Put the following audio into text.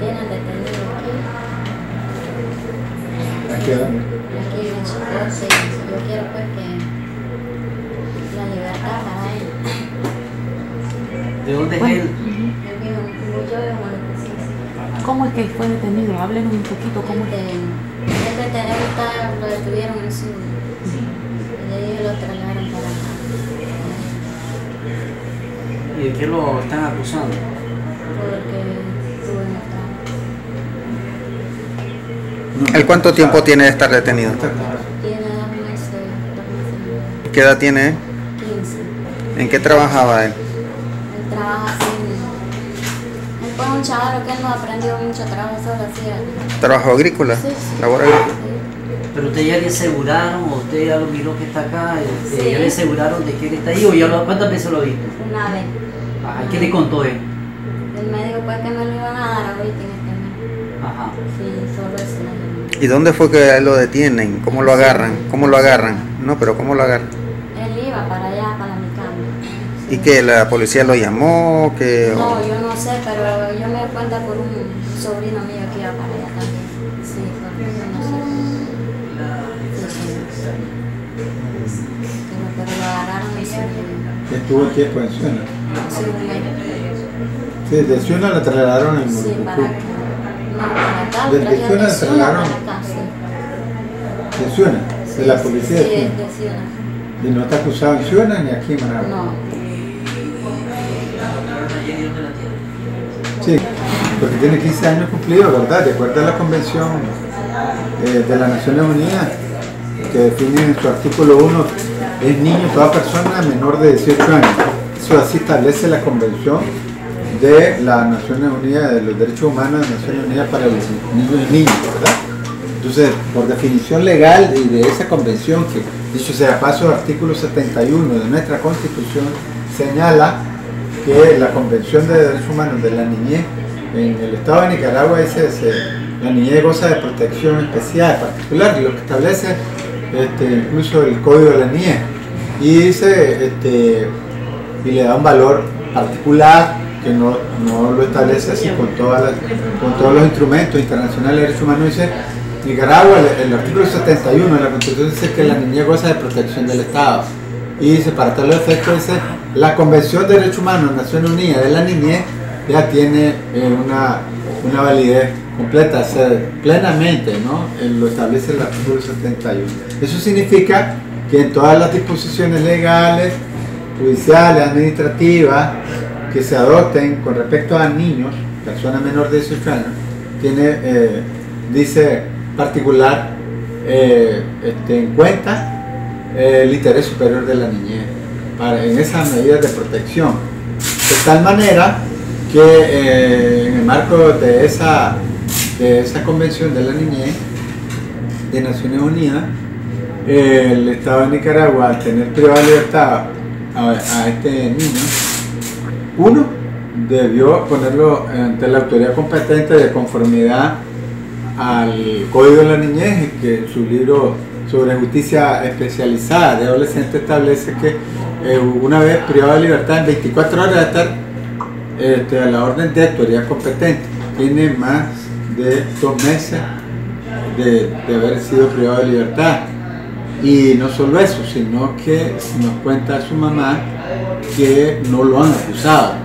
tienen detenido aquí, ¿A qué edad? aquí en Chicote. Yo quiero pues que la libertad para él. ¿De dónde es él? Montecristi. ¿Cómo es que fue detenido? Háblenos un poquito cómo Este, está- lo detuvieron en su y de ahí lo trasladaron para acá. ¿Y de qué lo están acusando? Porque el trabajo. No. ¿El cuánto tiempo tiene de estar detenido? ¿Qué edad tiene? él? y 15. ¿En qué trabajaba él? Él trabaja así. Él fue un chaval que él no aprendió mucho trabajo, solo hacía. ¿Trabajo agrícola? Sí, sí. ¿Labor agrícola? Pero usted ya le aseguraron, o usted ya lo miró que está acá, este, Sí. ya le aseguraron de que él está ahí, o ya lo, ¿cuántas veces lo ha visto? Una vez. Ajá, ¿qué le contó él? Dijo pues que me lo iban a dar ahorita en este mes. Ajá. Sí, solo eso. ¿Y dónde fue que lo detienen? ¿Cómo lo agarran? ¿Cómo lo agarran? No, pero ¿cómo lo agarran? Él iba para allá, para mi cama. ¿Y que la policía lo llamó? que No, yo no sé, pero yo me di cuenta por un sobrino mío que iba para allá también. Sí, porque yo no sé. Sí, sí. Pero, pero lo agarraron y sí, Que estuvo tiempo en Suena. Sí, un mes. Sí, de Suena la trasladaron en Sí, para acá. No, para acá, Desde Ciuna trasladaron. acá, sí. De Suena, de la policía Sí, de Ciuna. Y no está acusado en Suena ni aquí en Managua. No. Sí, porque tiene 15 años cumplidos, ¿verdad? De acuerdo a la Convención eh, de las Naciones Unidas, que define en su artículo 1, es niño toda persona menor de 18 años. Eso así establece la Convención de las Naciones Unidas, de los Derechos Humanos de Naciones Unidas para los niños y niñas, ¿verdad? Entonces, por definición legal y de esa convención, que dicho sea paso, el artículo 71 de nuestra Constitución señala que la Convención de Derechos Humanos de la Niñez en el Estado de Nicaragua dice que la niñez goza de protección especial, particular, y lo que establece este, incluso el Código de la Niñez. Y dice, este, y le da un valor particular que no, no lo establece así con, todas las- con todos los instrumentos internacionales de derechos humanos. Dice, Nicaragua, el, el artículo 71 de la Constitución dice que la niñez goza de protección del Estado. Y dice, para tal efecto, dice, la Convención de Derechos Humanos de Naciones Unidas de la Niñez ya tiene eh, una, una validez completa, o sea, plenamente, ¿no? Eh, Lo establece el artículo 71. Eso significa que en todas las disposiciones legales, judiciales, administrativas, que se adopten con respecto a niños, personas menores de 18 años, tiene, eh, dice particular, eh, este, en cuenta eh, el interés superior de la niñez para, en esas medidas de protección. De tal manera que en el marco de esa, de esa convención de la niñez de Naciones Unidas, el Estado de Nicaragua, al tener privada libertad a, este niño, uno, debió ponerlo ante la autoridad competente de conformidad al Código de la Niñez, que en su libro sobre justicia especializada de adolescentes establece que eh, una vez privado de libertad en 24 horas de estar este, a la orden de autoridad competente. Tiene más de dos meses de, de haber sido privado de libertad. Y no solo eso, sino que nos cuenta su mamá que no lo han acusado